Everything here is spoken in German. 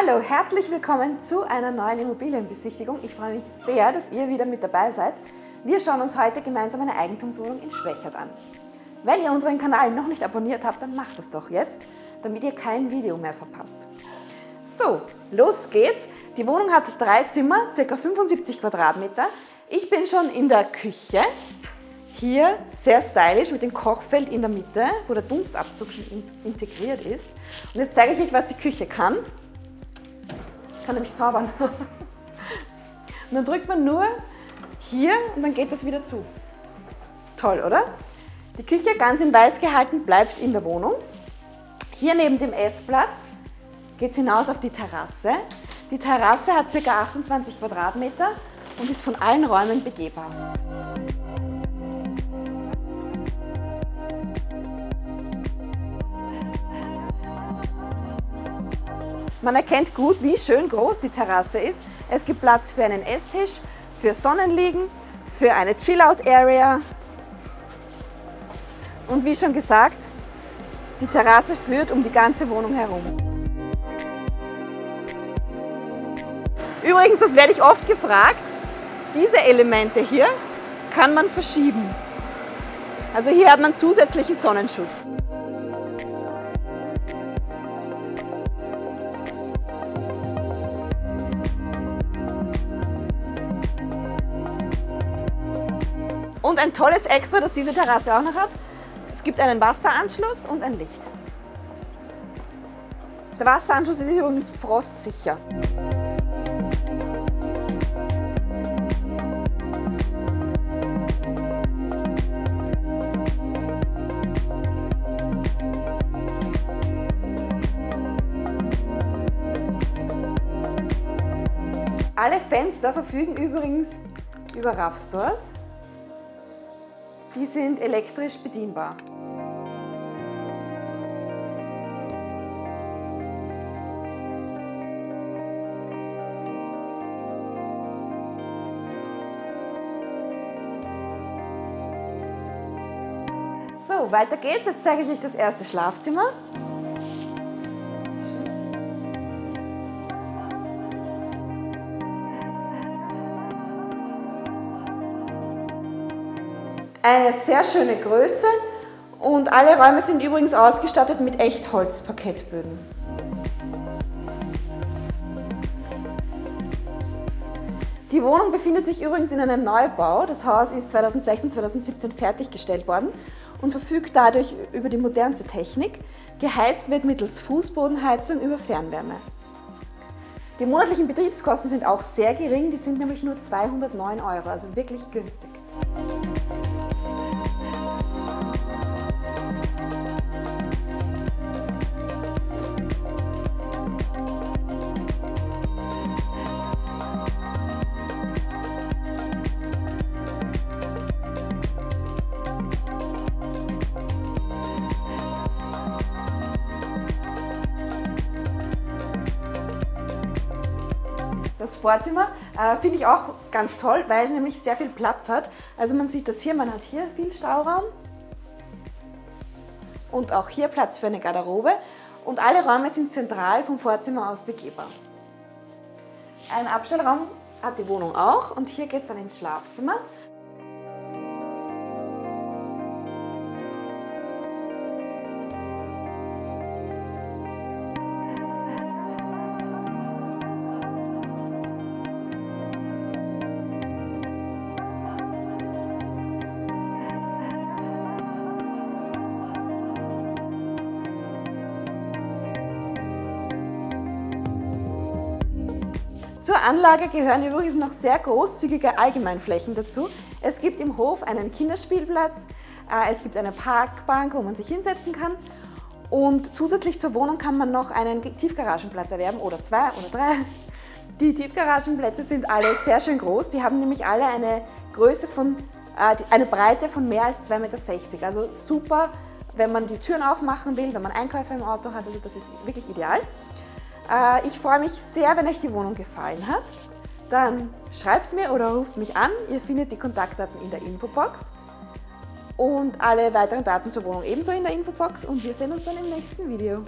Hallo, herzlich willkommen zu einer neuen Immobilienbesichtigung. Ich freue mich sehr, dass ihr wieder mit dabei seid. Wir schauen uns heute gemeinsam eine Eigentumswohnung in Schwächert an. Wenn ihr unseren Kanal noch nicht abonniert habt, dann macht das doch jetzt, damit ihr kein Video mehr verpasst. So, los geht's. Die Wohnung hat drei Zimmer, ca. 75 Quadratmeter. Ich bin schon in der Küche. Hier sehr stylisch mit dem Kochfeld in der Mitte, wo der Dunstabzug schon integriert ist. Und jetzt zeige ich euch, was die Küche kann. Kann nämlich zaubern. Und dann drückt man nur hier und dann geht das wieder zu. Toll, oder? Die Küche ganz in weiß gehalten bleibt in der Wohnung. Hier neben dem Essplatz geht es hinaus auf die Terrasse. Die Terrasse hat ca. 28 Quadratmeter und ist von allen Räumen begehbar. Man erkennt gut, wie schön groß die Terrasse ist. Es gibt Platz für einen Esstisch, für Sonnenliegen, für eine Chill-Out-Area. Und wie schon gesagt, die Terrasse führt um die ganze Wohnung herum. Übrigens, das werde ich oft gefragt, diese Elemente hier kann man verschieben. Also hier hat man zusätzlichen Sonnenschutz. Und ein tolles Extra, das diese Terrasse auch noch hat, es gibt einen Wasseranschluss und ein Licht. Der Wasseranschluss ist übrigens frostsicher. Alle Fenster verfügen übrigens über RAV-Stores. Die sind elektrisch bedienbar. So, weiter geht's. Jetzt zeige ich euch das erste Schlafzimmer. Eine sehr schöne Größe und alle Räume sind übrigens ausgestattet mit Echtholz-Parkettböden. Die Wohnung befindet sich übrigens in einem Neubau. Das Haus ist 2016, 2017 fertiggestellt worden und verfügt dadurch über die modernste Technik. Geheizt wird mittels Fußbodenheizung über Fernwärme. Die monatlichen Betriebskosten sind auch sehr gering, die sind nämlich nur 209 Euro, also wirklich günstig. Das Vorzimmer äh, finde ich auch ganz toll, weil es nämlich sehr viel Platz hat. Also man sieht das hier, man hat hier viel Stauraum und auch hier Platz für eine Garderobe und alle Räume sind zentral vom Vorzimmer aus begehbar. Ein Abstellraum hat die Wohnung auch und hier geht es dann ins Schlafzimmer. Zur Anlage gehören übrigens noch sehr großzügige Allgemeinflächen dazu. Es gibt im Hof einen Kinderspielplatz, äh, es gibt eine Parkbank, wo man sich hinsetzen kann und zusätzlich zur Wohnung kann man noch einen Tiefgaragenplatz erwerben oder zwei oder drei. Die Tiefgaragenplätze sind alle sehr schön groß, die haben nämlich alle eine Größe von, äh, eine Breite von mehr als 2,60 Meter. Also super, wenn man die Türen aufmachen will, wenn man Einkäufe im Auto hat, also das ist wirklich ideal. Äh, ich freue mich sehr, wenn euch die Wohnung gefallen hat. Dann schreibt mir oder ruft mich an. Ihr findet die Kontaktdaten in der Infobox. Und alle weiteren Daten zur Wohnung ebenso in der Infobox. Und wir sehen uns dann im nächsten Video.